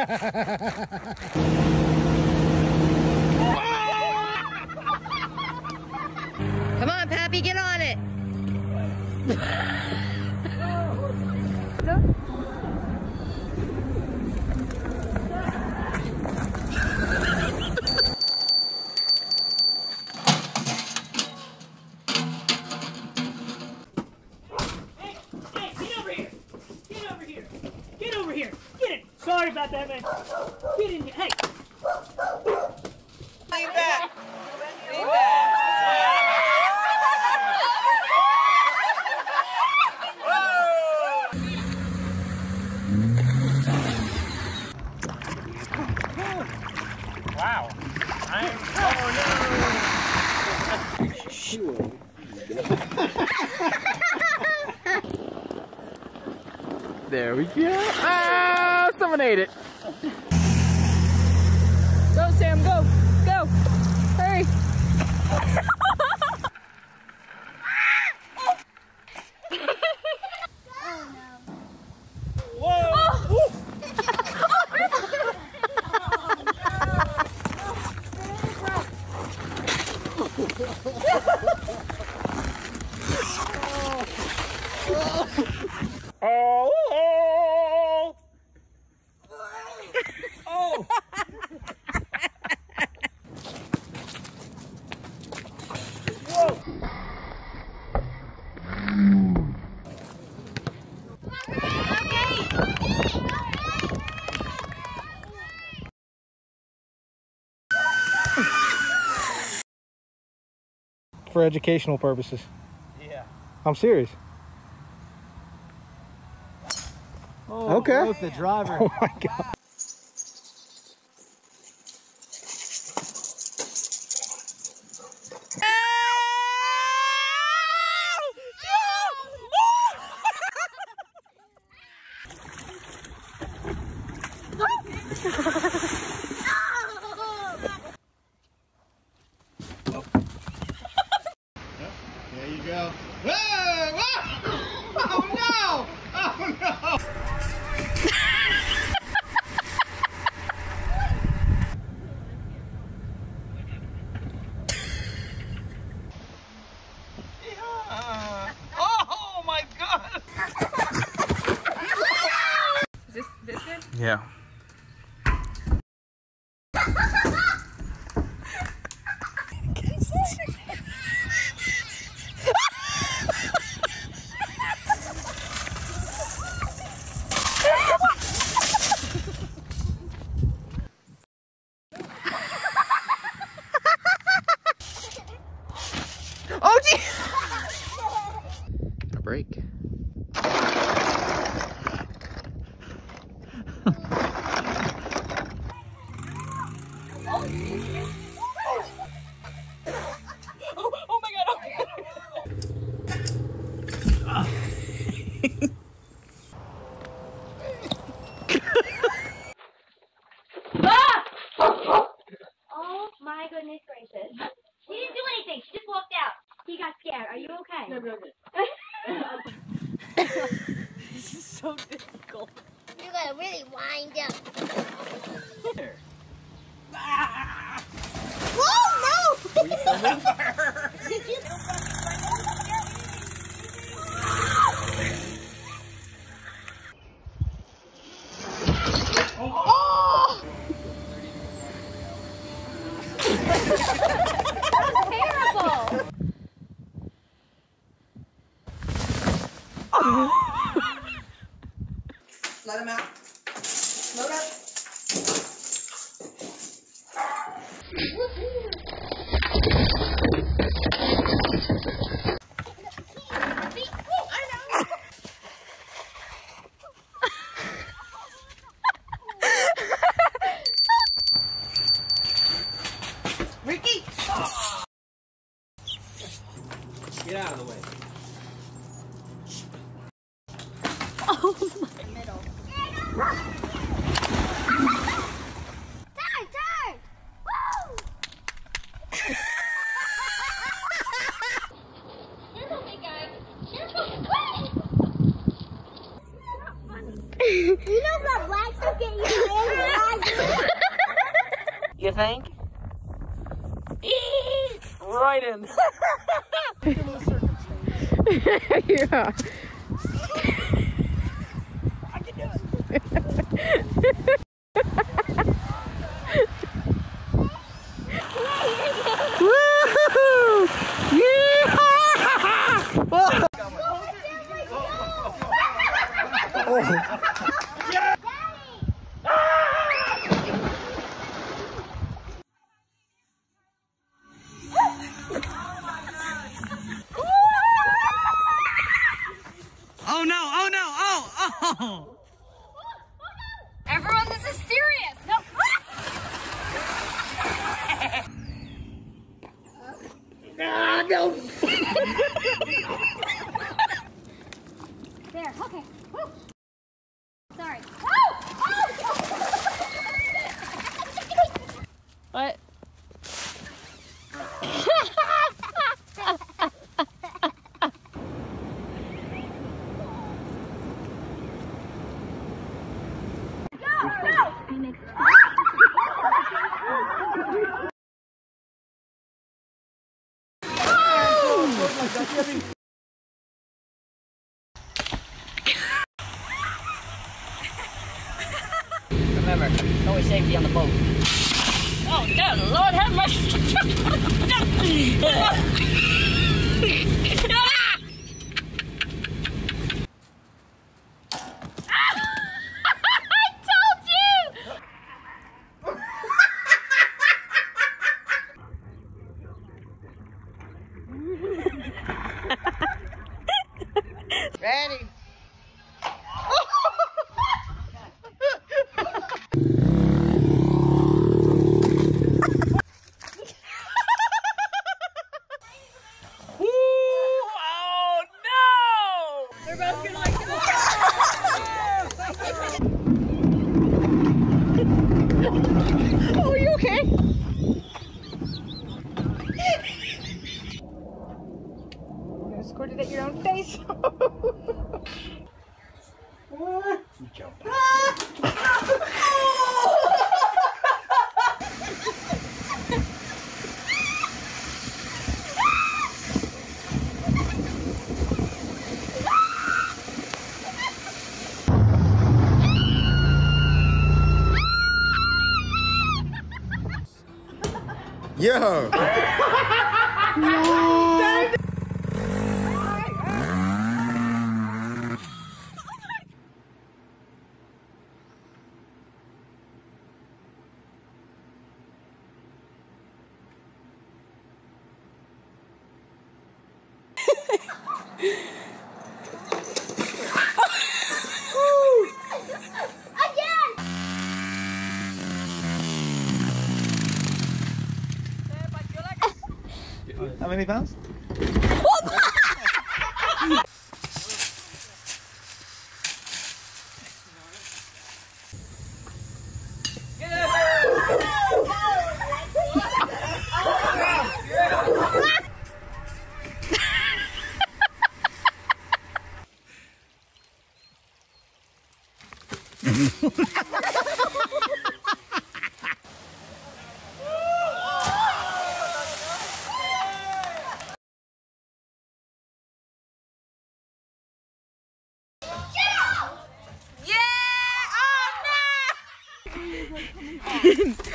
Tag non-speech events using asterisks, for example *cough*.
Come on, Pappy, get on it. Hey, hey, get over here! Get over here! Get over here! Get it! Sorry about that, man. Get in here. Hey! Lean back. Lean back. Wow. I'm. Oh no! there we go. Ah, someone ate it. Go, Sam, go. Hurry. Oh no. Whoa! Oh! Oh! Oh! Whoa! For educational purposes. Yeah. I'm serious. Oh, Okay. broke the driver. *laughs* Oh my god. *laughs* There you go. Whoa! Whoa! Oh no! Oh no! Yeah. Oh my god! Is this, this good? Yeah. Oh, gee. A break. Oh my god. Oh my goodness gracious. She didn't do anything. She just walked out. He got scared. Are you okay? No, no, no. This is so difficult. you gotta really wind up. There. Whoa, no! *laughs* Ricky! Get out of the way. You know that black stuff get you in *laughs* You think? right in. *laughs* *laughs* yeah. Woo! Yeah! Oh no, oh no, oh, oh! Everyone, this is serious. No. There. *laughs* Remember, it's always safety on the boat. Oh, good Lord have mercy. *laughs* *laughs* Again. *laughs* many pounds? No! *laughs*